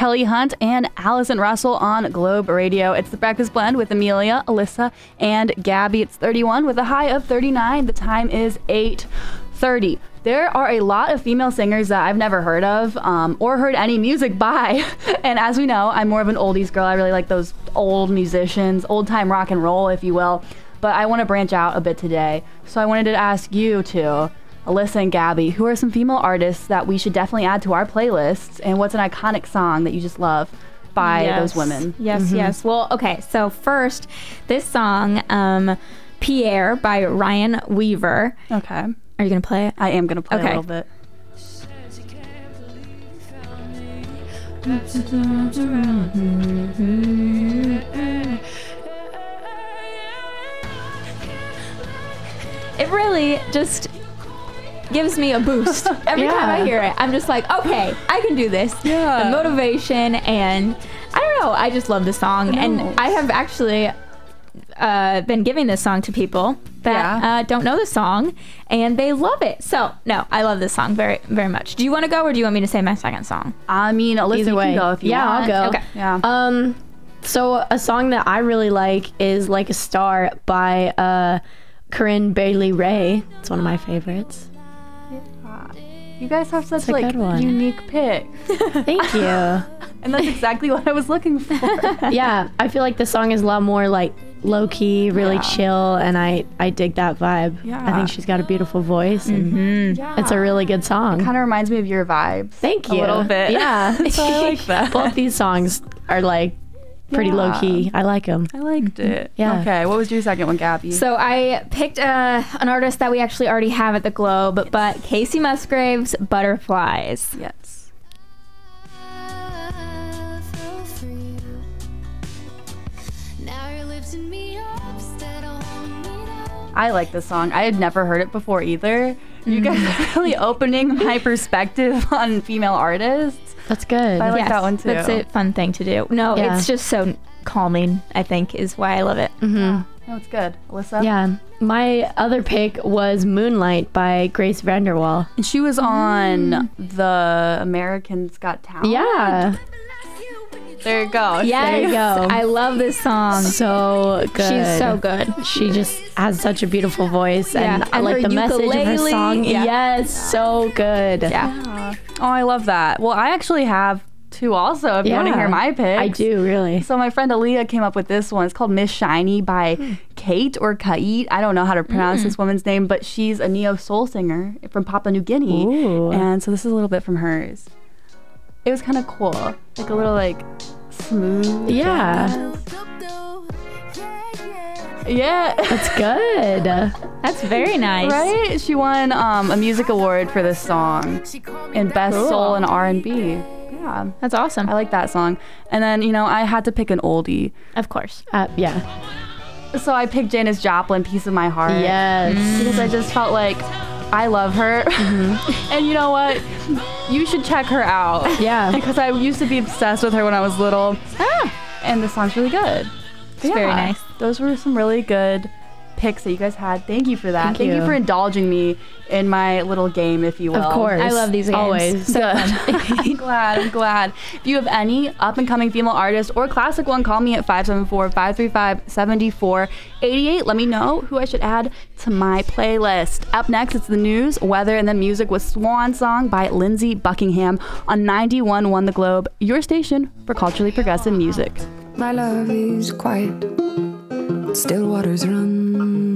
Kelly Hunt and Allison Russell on Globe Radio. It's the Breakfast Blend with Amelia, Alyssa, and Gabby. It's 31 with a high of 39. The time is 8:30. There are a lot of female singers that I've never heard of um, or heard any music by. and as we know, I'm more of an oldies girl. I really like those old musicians, old time rock and roll, if you will. But I want to branch out a bit today. So I wanted to ask you to Alyssa and Gabby, who are some female artists that we should definitely add to our playlists, and what's an iconic song that you just love by Yes. those women? Yes, yes. Well, okay. So first, this song, um, Pierre by Ryan Weaver. Okay. Are you gonna play it? I am going to play Okay. a little bit. It really just gives me a boost every time I hear it. I'm just like, okay, I can do this. Yeah. The motivation and I don't know. I just love the song, know. and I have actually uh, been giving this song to people that Yeah. uh, don't know the song, and they love it. So no, I love this song very, very much. Do you want to go, or do you want me to say my second song? I mean, Alyssa, Either you way. can go if you Yeah, I'll want. go. Okay. Yeah. Um, so a song that I really like is "Like a Star" by uh, Corinne Bailey Rae. It's one of my favorites. You guys have such like one. unique picks, Thank you. and that's exactly what I was looking for. yeah, I feel like the song is a lot more like low key, really Yeah. chill, and I I dig that vibe. I think she's got a beautiful voice, and yeah. it's a really good song. kind of reminds me of your vibes. Thank you. a little bit. Yeah, so I like that. both these songs are like pretty Yeah. low key. I like them. I liked it. Yeah. Okay. What was your second one, Gabby? So I picked uh, an artist that we actually already have at the Globe, but Kacey Musgraves, Butterflies. yes. fell for you. Now you're lifting me up instead of me down. I like this song. I had never heard it before either. You guys Mm. are really opening my perspective on female artists. That's good. I like that one too. That's a fun thing to do. No, Yeah. it's just so calming, I think, is why I love it. No, it's good. Alyssa? Yeah. My other pick was Moonlight by Grace VanderWaal. And she was on the Americans Got Talent. Yeah. There you go. Yes, There you go. I love this song. So good. She's so good. She just has such a beautiful voice and Yeah, I like her the message of her song. Yeah. Yes, so good. Yeah. Oh, I love that. Well, I actually have two also if you want to hear my pick. I do really. So my friend Aaliyah came up with this one. It's called Miss Shiny by Kate or Kait. I don't know how to pronounce this mm. woman's name, but she's a neo soul singer from Papua New Guinea. Ooh. And so this is a little bit from hers. It was kind of cool, like a little like smooth. Yeah. Yeah, yeah. Yeah. That's good. That's very nice. Right? She won um, a music award for this song She called me in Best Cool. Soul and R&B. Yeah. That's awesome. I like that song. And then, you know, I had to pick an oldie. Of course. Uh, yeah. So I picked Janis Joplin, Piece of My Heart. Yes. Because I just felt like I love her. Mm-hmm. and you know what? You should check her out. Yeah. Because I used to be obsessed with her when I was little. Ah. And the song's really good. It's very nice. Those were some really good picks that you guys had. Thank you for that. Thank Thank, you. you. for indulging me in my little game, if you will. Of course. I love these games. Always. Good. I'm glad. I'm glad. If you have any up and coming female artist or classic one, call me at 574 535 7488. Let me know who I should add to my playlist. Up next, it's the news, weather, and then music with Swan Song by Lindsey Buckingham on 91 One The Globe, your station for culturally progressive music. My love is quiet, still waters run